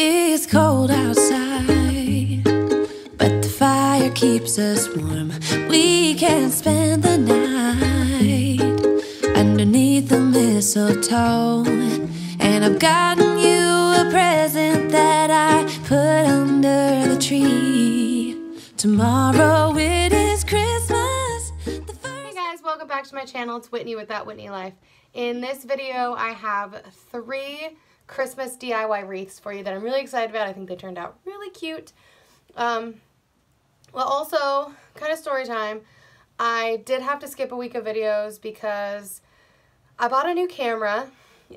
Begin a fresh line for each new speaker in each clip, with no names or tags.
It's cold outside, but the fire keeps us warm. We can spend the night underneath the mistletoe. And I've gotten you a present that I put under the tree. Tomorrow it is Christmas.
Hey guys, welcome back to my channel. It's Whitney with That Whitney Life. In this video, I have three Christmas DIY wreaths for you that I'm really excited about. I think they turned out really cute. Um, well, also, kind of story time. I did have to skip a week of videos because I bought a new camera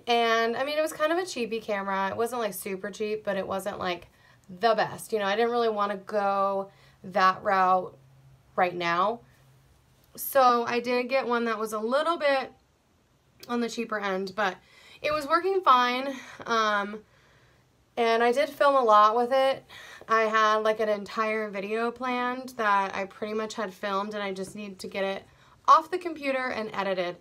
and I mean, it was kind of a cheapy camera. It wasn't like super cheap, but it wasn't like the best. You know, I didn't really want to go that route right now. So I did get one that was a little bit on the cheaper end, but it was working fine. Um, and I did film a lot with it. I had like an entire video planned that I pretty much had filmed and I just needed to get it off the computer and edited.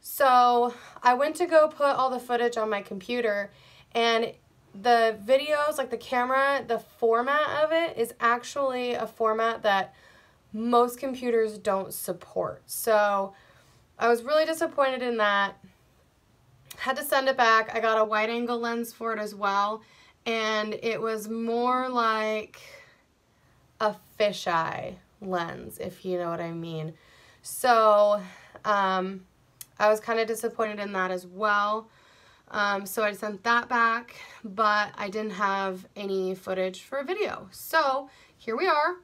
So I went to go put all the footage on my computer and the videos, like the camera, the format of it is actually a format that most computers don't support. So I was really disappointed in that. Had to send it back. I got a wide angle lens for it as well. And it was more like a fisheye lens, if you know what I mean. So um, I was kind of disappointed in that as well. Um, so I sent that back, but I didn't have any footage for a video. So here we are,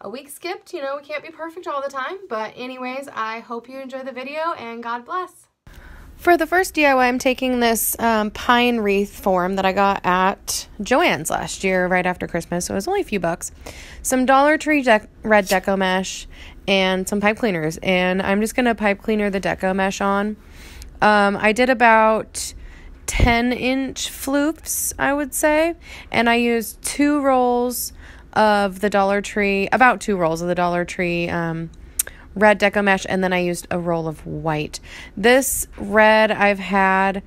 a week skipped. You know, we can't be perfect all the time. But anyways, I hope you enjoy the video and God bless. For the first DIY, I'm taking this um, pine wreath form that I got at Joann's last year, right after Christmas. So it was only a few bucks. Some Dollar Tree red deco mesh and some pipe cleaners. And I'm just going to pipe cleaner the deco mesh on. Um, I did about 10 inch floops, I would say. And I used two rolls of the Dollar Tree, about two rolls of the Dollar Tree um, red deco mesh, and then I used a roll of white. This red I've had,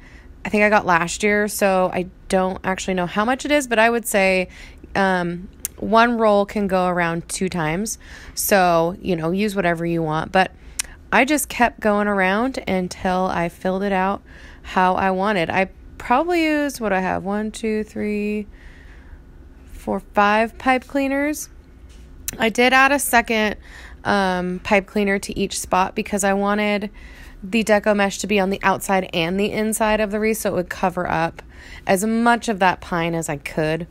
I think I got last year, so I don't actually know how much it is, but I would say um, one roll can go around two times. So, you know, use whatever you want. But I just kept going around until I filled it out how I wanted. I probably used what I have one, two, three, four, five pipe cleaners. I did add a second um, pipe cleaner to each spot because I wanted the deco mesh to be on the outside and the inside of the wreath so it would cover up as much of that pine as I could.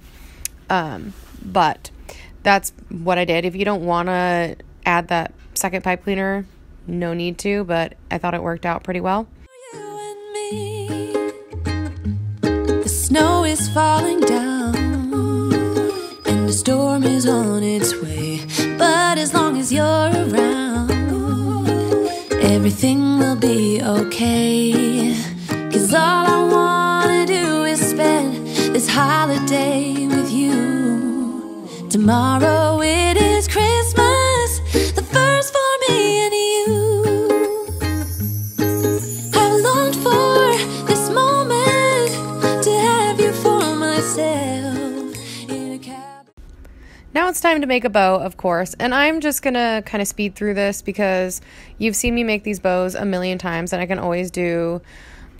Um, but that's what I did. If you don't want to add that second pipe cleaner, no need to, but I thought it worked out pretty well.
The snow is falling down, and the storm is on its way. As long as you're around, everything will be okay. Cause all I wanna do is spend this holiday with you. Tomorrow it
Now it's time to make a bow, of course, and I'm just gonna kind of speed through this because you've seen me make these bows a million times, and I can always do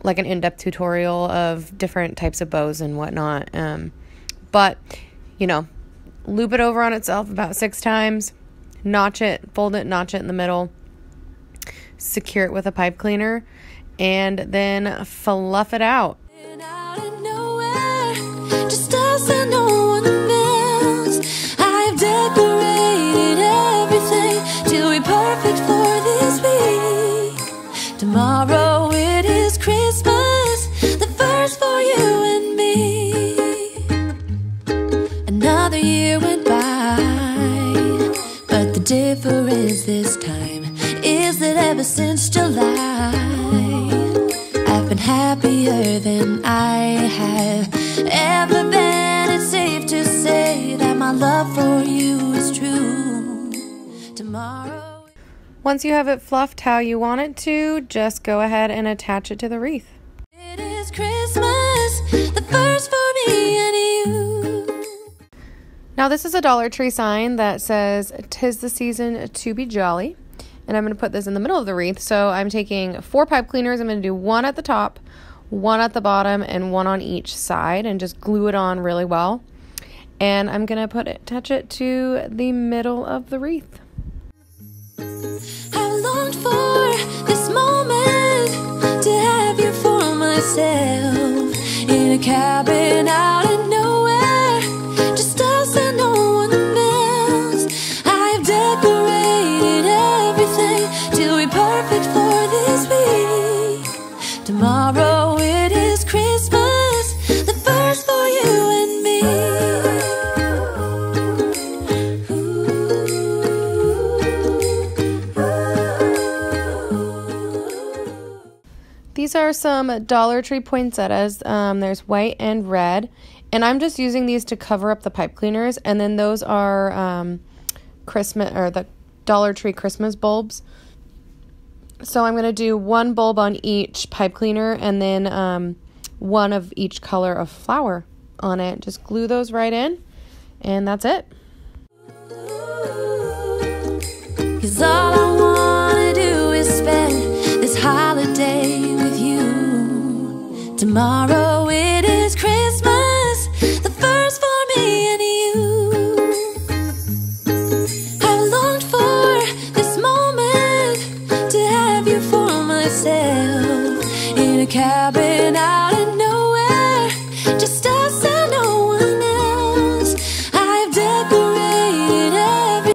like an in depth tutorial of different types of bows and whatnot. Um, but, you know, loop it over on itself about six times, notch it, fold it, notch it in the middle, secure it with a pipe cleaner, and then fluff it out.
Tomorrow it is Christmas, the first for you and me. Another year went by, but the difference this time is that ever since July. I've been happier than I have ever been. It's safe to say that my love for you is true. Tomorrow.
Once you have it fluffed how you want it to, just go ahead and attach it to the wreath.
It is Christmas, the first for me and you.
Now, this is a Dollar Tree sign that says, Tis the season to be jolly. And I'm going to put this in the middle of the wreath. So I'm taking four pipe cleaners. I'm going to do one at the top, one at the bottom, and one on each side, and just glue it on really well. And I'm going to put it, touch it to the middle of the wreath.
I've longed for this moment to have you for myself
some Dollar Tree poinsettias. Um, there's white and red. And I'm just using these to cover up the pipe cleaners. And then those are um, Christmas or the Dollar Tree Christmas bulbs. So I'm going to do one bulb on each pipe cleaner and then um, one of each color of flower on it. Just glue those right in. And that's it.
Cause all I wanna do is spend this holiday. Tomorrow it is Christmas, the first for me and you. I've longed for this moment to have you for myself in a cabin out nowhere, just us and no one else. I've decorated every.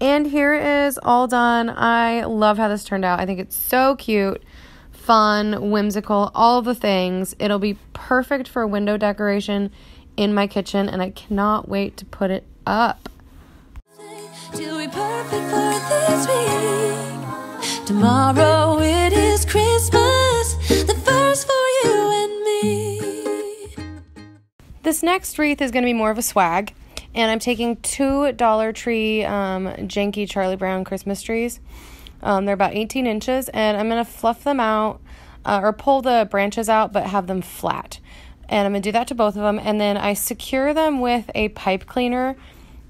And here is all done. I love how this turned out. I think it's so cute, fun, whimsical, all the things. It'll be perfect for window decoration in my kitchen, and I cannot wait to put it up.
to be perfect for this week. Tomorrow it is Christmas, the first for you and me.
This next wreath is going to be more of a swag, and I'm taking two Dollar Tree um, janky Charlie Brown Christmas trees. Um, they're about 18 inches, and I'm going to fluff them out uh, or pull the branches out, but have them flat. And I'm going to do that to both of them, and then I secure them with a pipe cleaner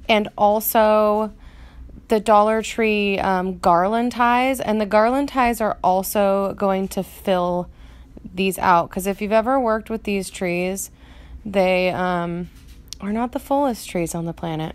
and also the Dollar Tree um, garland ties. And the garland ties are also going to fill these out because if you've ever worked with these trees, they um, are not the fullest trees on the planet.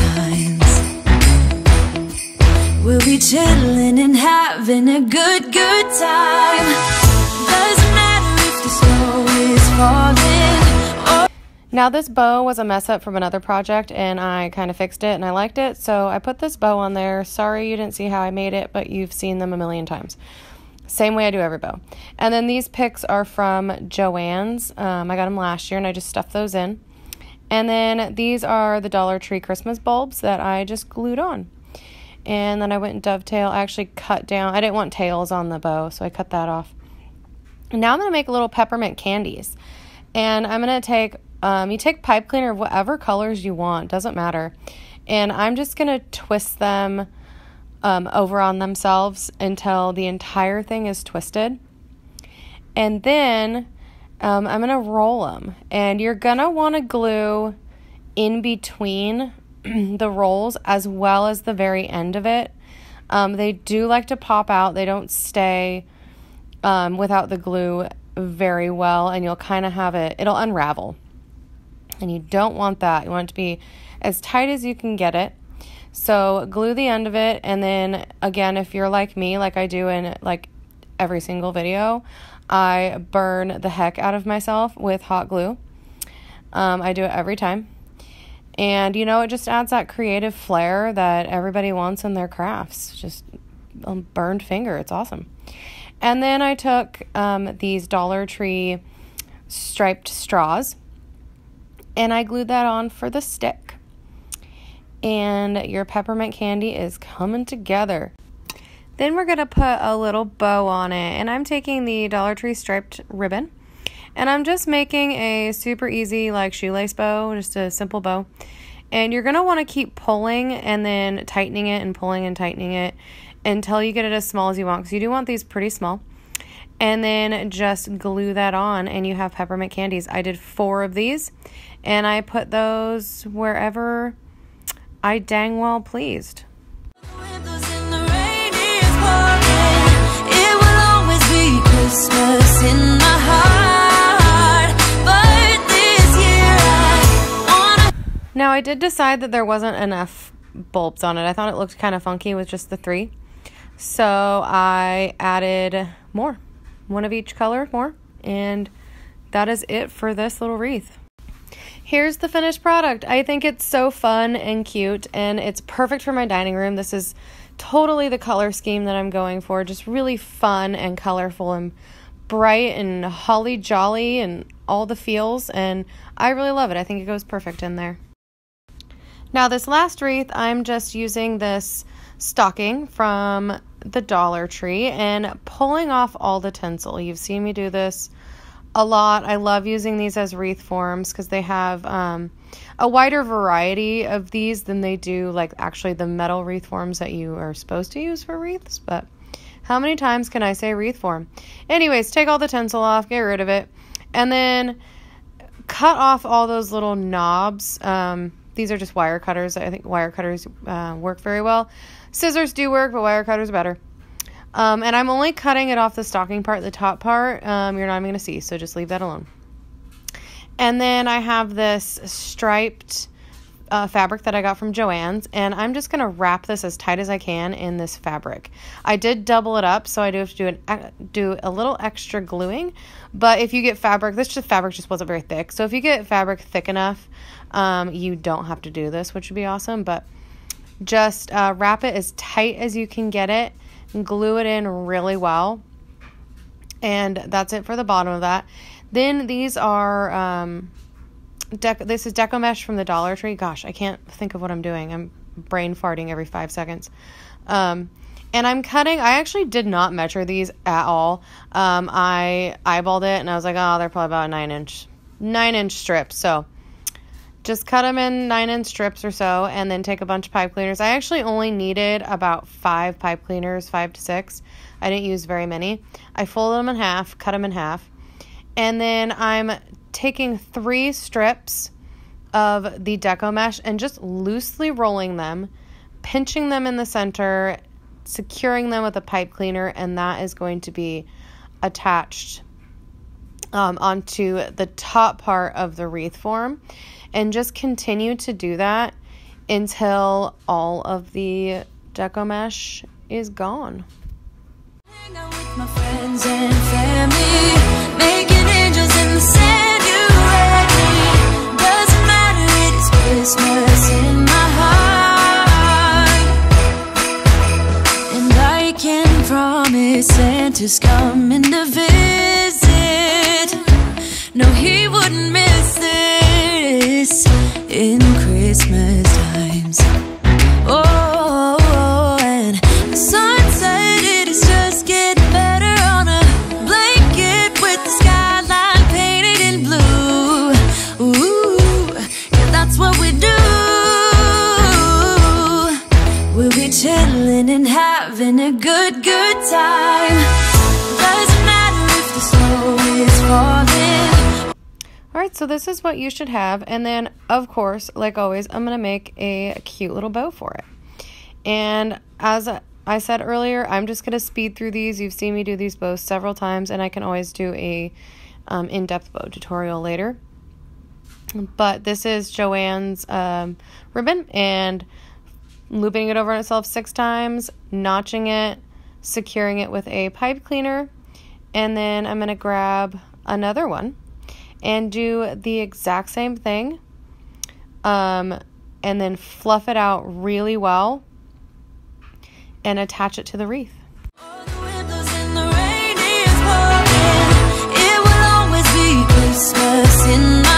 be chilling and having a good, good time. Doesn't matter if the snow is falling
Now, this bow was a mess up from another project, and I kind of fixed it and I liked it, so I put this bow on there. Sorry you didn't see how I made it, but you've seen them a million times. Same way I do every bow. And then these picks are from Joann's. Um, I got them last year, and I just stuffed those in. And then these are the Dollar Tree Christmas bulbs that I just glued on. And then I went and dovetail. I actually cut down, I didn't want tails on the bow, so I cut that off. Now I'm going to make little peppermint candies. And I'm going to take, um, you take pipe cleaner, of whatever colors you want, doesn't matter. And I'm just going to twist them um, over on themselves until the entire thing is twisted. And then um, I'm going to roll them. And you're going to want to glue in between the rolls as well as the very end of it. Um, they do like to pop out, they don't stay um, without the glue very well, and you'll kind of have it, it'll unravel. And you don't want that. You want it to be as tight as you can get it. So glue the end of it, and then again, if you're like me, like I do in like every single video, I burn the heck out of myself with hot glue. Um, I do it every time. And you know, it just adds that creative flair that everybody wants in their crafts. Just a burned finger. It's awesome. And then I took um, these Dollar Tree striped straws and I glued that on for the stick. And your peppermint candy is coming together. Then we're going to put a little bow on it. And I'm taking the Dollar Tree striped ribbon. And I'm just making a super easy like shoelace bow, just a simple bow. And you're going to want to keep pulling and then tightening it and pulling and tightening it until you get it as small as you want because you do want these pretty small. And then just glue that on and you have peppermint candies. I did four of these and I put those wherever I dang well pleased. Christmas in my heart. Now, I did decide that there wasn't enough bulbs on it. I thought it looked kind of funky with just the three. So I added more, one of each color more, and that is it for this little wreath. Here's the finished product. I think it's so fun and cute, and it's perfect for my dining room. This is totally the color scheme that I'm going for. Just really fun and colorful and bright and holly jolly and all the feels. And I really love it. I think it goes perfect in there. Now, this last wreath, I'm just using this stocking from the Dollar Tree and pulling off all the tinsel. You've seen me do this a lot. I love using these as wreath forms because they have um, a wider variety of these than they do like actually the metal wreath forms that you are supposed to use for wreaths. But how many times can I say wreath form? Anyways, take all the tinsel off, get rid of it, and then cut off all those little knobs. Um, these are just wire cutters. I think wire cutters uh, work very well. Scissors do work, but wire cutters are better. Um, and I'm only cutting it off the stocking part, the top part. Um, you're not even going to see, so just leave that alone. And then I have this striped uh, fabric that I got from Joann's, and I'm just going to wrap this as tight as I can in this fabric. I did double it up, so I do have to do, an, do a little extra gluing. But if you get fabric, this just fabric just wasn't very thick. So if you get fabric thick enough, um, you don't have to do this, which would be awesome. But just uh, wrap it as tight as you can get it glue it in really well. And that's it for the bottom of that. Then these are, um, dec- this is Deco Mesh from the Dollar Tree. Gosh, I can't think of what I'm doing. I'm brain farting every five seconds. Um, and I'm cutting, I actually did not measure these at all. Um, I eyeballed it and I was like, oh, they're probably about nine inch, nine inch strips. So just cut them in nine inch strips or so and then take a bunch of pipe cleaners. I actually only needed about five pipe cleaners, five to six. I didn't use very many. I folded them in half, cut them in half, and then I'm taking three strips of the deco mesh and just loosely rolling them, pinching them in the center, securing them with a pipe cleaner, and that is going to be attached um, onto the top part of the wreath form and just continue to do that until all of the deco mesh is gone. Christmas in my heart. And I can promise Santa's coming to visit having a good, good time. Doesn't matter if the snow is falling. Alright, so this is what you should have. And then, of course, like always, I'm going to make a cute little bow for it. And as I said earlier, I'm just going to speed through these. You've seen me do these bows several times, and I can always do a um, in-depth bow tutorial later. But this is Joann's um, ribbon, and looping it over on itself six times, notching it, securing it with a pipe cleaner, and then I'm going to grab another one and do the exact same thing um, and then fluff it out really well and attach it to the wreath. Christmas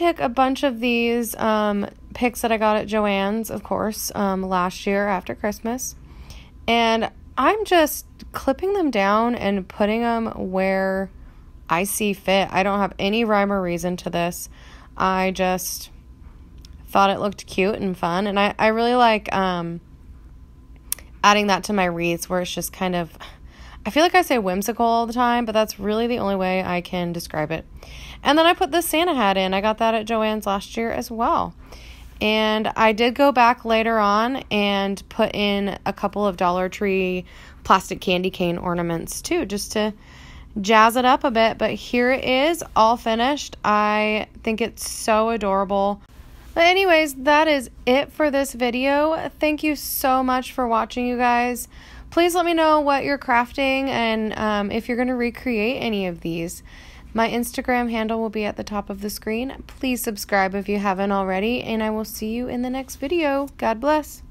took a bunch of these um, picks that I got at Joann's, of course, um, last year after Christmas. And I'm just clipping them down and putting them where I see fit. I don't have any rhyme or reason to this. I just thought it looked cute and fun. And I, I really like um, adding that to my wreaths where it's just kind of. I feel like I say whimsical all the time, but that's really the only way I can describe it. And then I put this Santa hat in. I got that at Joann's last year as well. And I did go back later on and put in a couple of Dollar Tree plastic candy cane ornaments too, just to jazz it up a bit. But here it is, all finished. I think it's so adorable. But, anyways, that is it for this video. Thank you so much for watching, you guys. Please let me know what you're crafting and um, if you're going to recreate any of these. My Instagram handle will be at the top of the screen. Please subscribe if you haven't already, and I will see you in the next video. God bless.